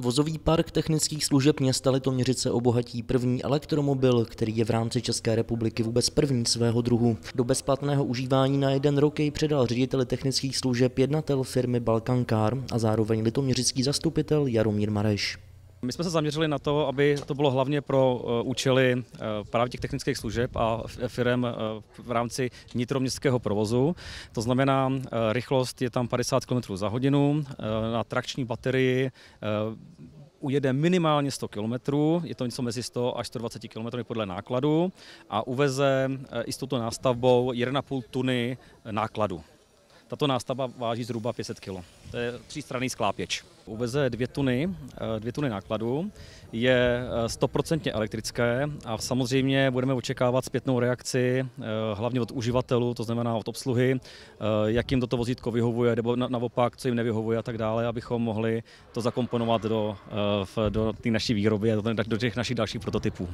Vozový park technických služeb města Litoměřice obohatí první elektromobil, který je v rámci České republiky vůbec první svého druhu. Do bezplatného užívání na jeden rok jej předal řediteli technických služeb jednatel firmy Balkan Car a zároveň litoměřický zastupitel Jaromír Mareš. My jsme se zaměřili na to, aby to bylo hlavně pro eh, účely eh, právě těch technických služeb a firm eh, v rámci nitroměstského provozu. To znamená, rychlost je tam 50 km za hodinu, na trakční baterii ujede minimálně 100 km, je to něco mezi 100 až 120 km podle nákladu a uveze i s touto nástavbou 1,5 tuny nákladu. Tato nástavba váží zhruba 500 kg. To je třístranný sklápěč. Uveze dvě tuny, eh, dvě tuny nákladu, je 100% eh, elektrické a samozřejmě budeme očekávat zpětnou reakci eh, hlavně od uživatelů, to znamená od obsluhy, jak jim toto vozítko vyhovuje, nebo naopak, co jim nevyhovuje a tak dále, abychom mohli to zakomponovat do, do té naší výroby, do těch našich dalších prototypů.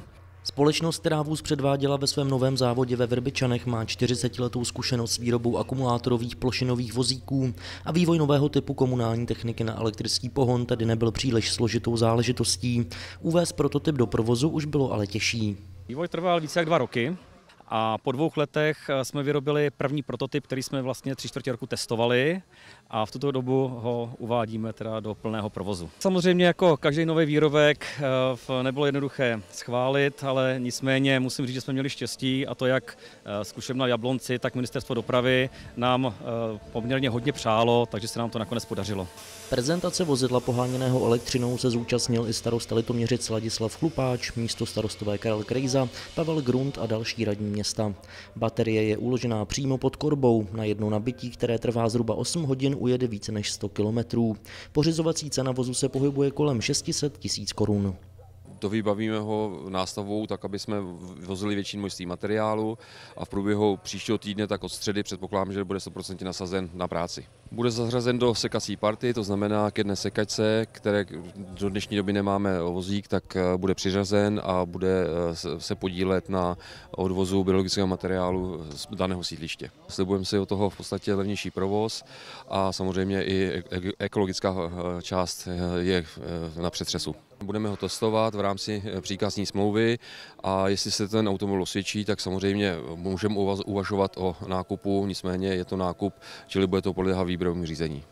Společnost, která vůz předváděla ve svém novém závodě ve Vrbičanech, má 40 letou zkušenost s výrobou akumulátorových plošinových vozíků a vývoj nového typu komunální techniky na elektrický pohon tedy nebyl příliš složitou záležitostí. Uvést prototyp do provozu už bylo ale těžší. Vývoj trval více jak dva roky, a po dvou letech jsme vyrobili první prototyp, který jsme vlastně tři čtvrtě roku testovali a v tuto dobu ho uvádíme teda do plného provozu. Samozřejmě jako každý nový výrobek eh, nebylo jednoduché schválit, ale nicméně musím říct, že jsme měli štěstí a to jak eh, zkušebna Jablonci, tak ministerstvo dopravy nám eh, poměrně hodně přálo, takže se nám to nakonec podařilo. Prezentace vozidla poháněného elektřinou se zúčastnil i starosta Litoměřic Ladislav Chlupáč, místo starostové Karel Krejza, Pavel Grunt a další radní města. Baterie je uložená přímo pod korbou, na jedno nabití, které trvá zhruba 8 hodin, ujede více než 100 kilometrů. Pořizovací cena vozu se pohybuje kolem 600 tisíc korun to vybavíme ho nástavou tak, aby jsme vozili větší množství materiálu a v průběhu příštího týdne, tak od středy předpokládám, že bude 100% nasazen na práci. Bude zařazen do sekací party, to znamená k jedné sekačce, které do dnešní doby nemáme vozík, tak eh, bude přiřazen a bude eh, se podílet na odvozu biologického materiálu z daného sídliště. Slibujeme si o toho v podstatě levnější provoz a samozřejmě i ekologická eh, část je na přetřesu. Budeme ho testovat v rámci příkazní smlouvy a jestli se ten automobil osvědčí, tak samozřejmě můžeme uvažovat o nákupu, nicméně je to nákup, čili bude to podléhat výběrovému řízení.